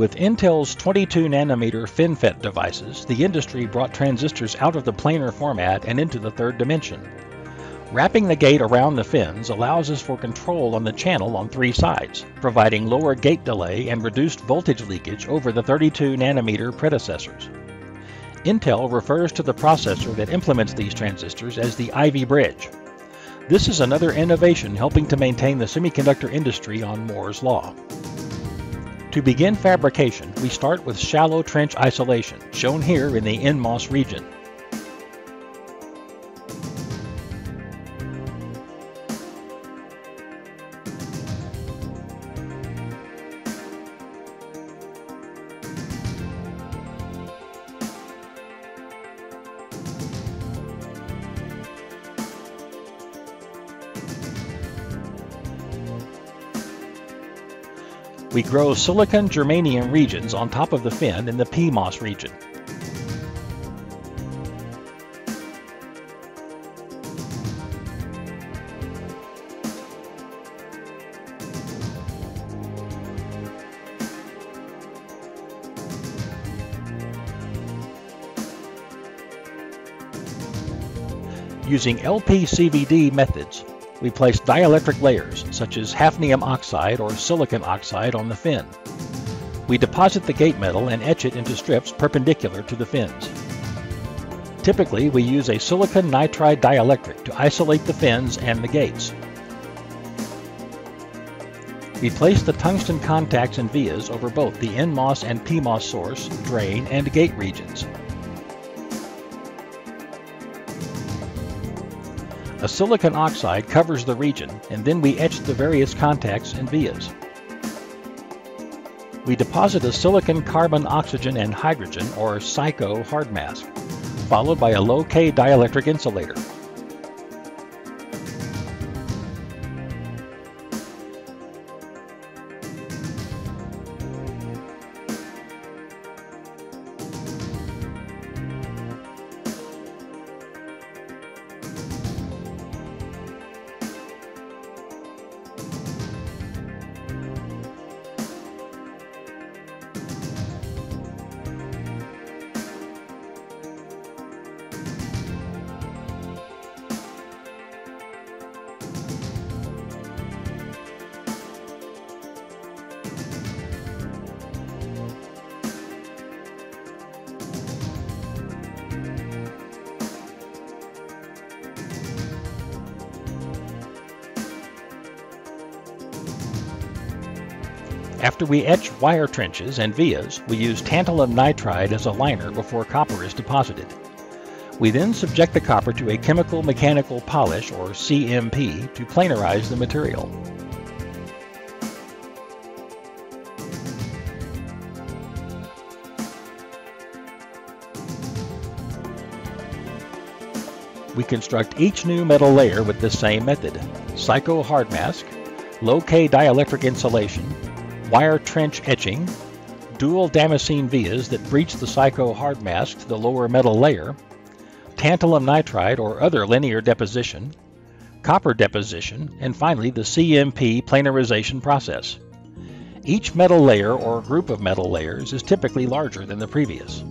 With Intel's 22 nanometer FinFET devices, the industry brought transistors out of the planar format and into the third dimension. Wrapping the gate around the fins allows us for control on the channel on three sides, providing lower gate delay and reduced voltage leakage over the 32 nanometer predecessors. Intel refers to the processor that implements these transistors as the Ivy Bridge. This is another innovation helping to maintain the semiconductor industry on Moore's Law. To begin fabrication, we start with shallow trench isolation, shown here in the NMOS region. We grow silicon germanium regions on top of the fin in the PMOS region. Using LPCVD methods, we place dielectric layers, such as hafnium oxide or silicon oxide, on the fin. We deposit the gate metal and etch it into strips perpendicular to the fins. Typically, we use a silicon nitride dielectric to isolate the fins and the gates. We place the tungsten contacts and vias over both the NMOS and PMOS source, drain, and gate regions. A silicon oxide covers the region, and then we etch the various contacts and vias. We deposit a silicon carbon oxygen and hydrogen, or SiCO hard mask, followed by a low-K dielectric insulator. After we etch wire trenches and vias, we use tantalum nitride as a liner before copper is deposited. We then subject the copper to a chemical mechanical polish, or CMP, to planarize the material. We construct each new metal layer with the same method. SiCO hard mask, low K dielectric insulation, wire trench etching, dual damascene vias that breach the SiCO hard mask to the lower metal layer, tantalum nitride or other liner deposition, copper deposition, and finally the CMP planarization process. Each metal layer or group of metal layers is typically larger than the previous.